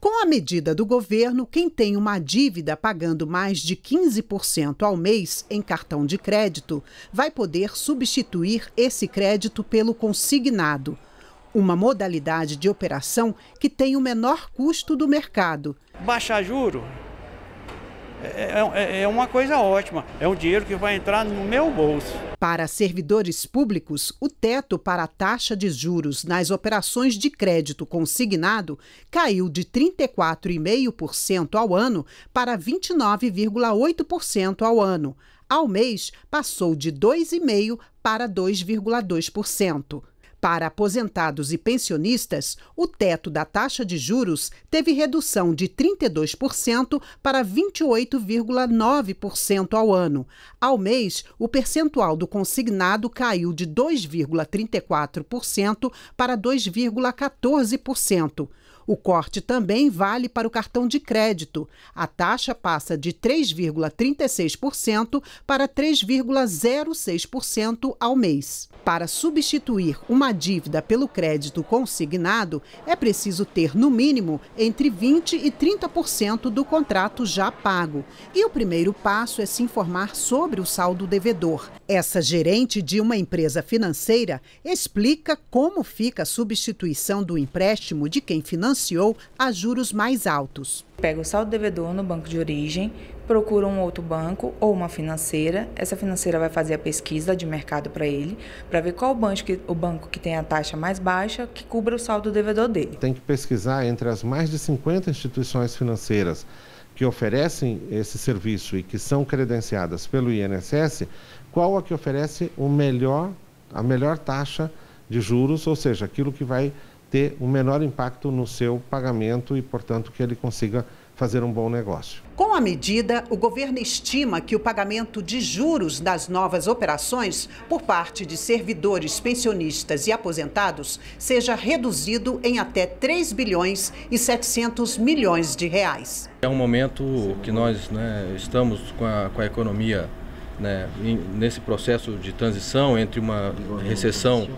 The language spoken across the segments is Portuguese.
Com a medida do governo, quem tem uma dívida pagando mais de 15% ao mês em cartão de crédito vai poder substituir esse crédito pelo consignado, uma modalidade de operação que tem o menor custo do mercado. Baixar juro é, é, é, uma coisa ótima. É um dinheiro que vai entrar no meu bolso. Para servidores públicos, o teto para a taxa de juros nas operações de crédito consignado caiu de 34,5% ao ano para 29,8% ao ano. Ao mês, passou de 2,5% para 2,2%. Para aposentados e pensionistas, o teto da taxa de juros teve redução de 32% para 28,9% ao ano. Ao mês, o percentual do consignado caiu de 2,34% para 2,14%. O corte também vale para o cartão de crédito. A taxa passa de 3,36% para 3,06% ao mês. Para substituir uma dívida pelo crédito consignado, é preciso ter, no mínimo, entre 20% e 30% do contrato já pago. E o primeiro passo é se informar sobre o saldo devedor. Essa gerente de uma empresa financeira explica como fica a substituição do empréstimo de quem financiou a juros mais altos. Pega o saldo devedor no banco de origem, procura um outro banco ou uma financeira. Essa financeira vai fazer a pesquisa de mercado para ele, para ver qual o banco, que, o banco que tem a taxa mais baixa que cubra o saldo devedor dele. Tem que pesquisar entre as mais de 50 instituições financeiras que oferecem esse serviço e que são credenciadas pelo INSS, qual a que oferece o melhor, a melhor taxa de juros, ou seja, aquilo que vai ter o menor impacto no seu pagamento e, portanto, que ele consiga fazer um bom negócio. Com a medida, o governo estima que o pagamento de juros das novas operações por parte de servidores, pensionistas e aposentados seja reduzido em até 3 bilhões e 700 milhões de reais. É um momento que nós né, estamos com a, com a economia né, nesse processo de transição entre uma recessão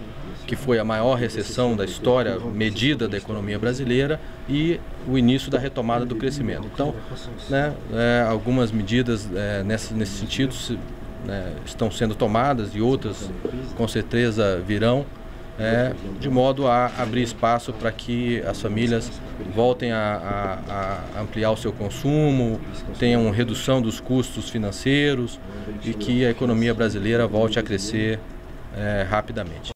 que foi a maior recessão da história medida da economia brasileira e o início da retomada do crescimento. Então, né, é, algumas medidas é, nesse, nesse sentido se, né, estão sendo tomadas e outras com certeza virão. É, de modo a abrir espaço para que as famílias voltem a, a, a, ampliar o seu consumo, tenham redução dos custos financeiros e que a economia brasileira volte a crescer é, rapidamente.